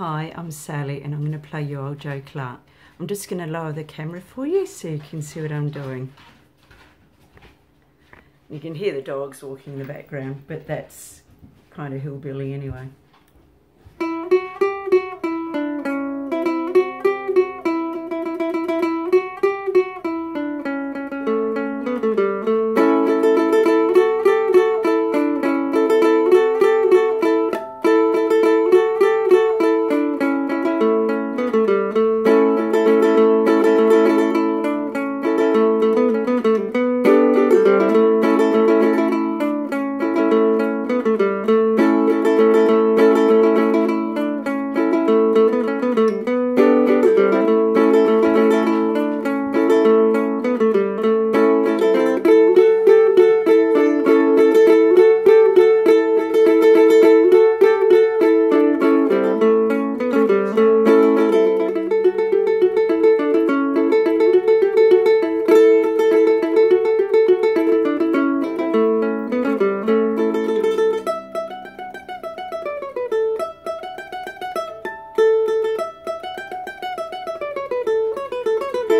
Hi, I'm Sally and I'm going to play you Old Joe Clark. I'm just going to lower the camera for you so you can see what I'm doing. You can hear the dogs walking in the background, but that's kind of hillbilly anyway.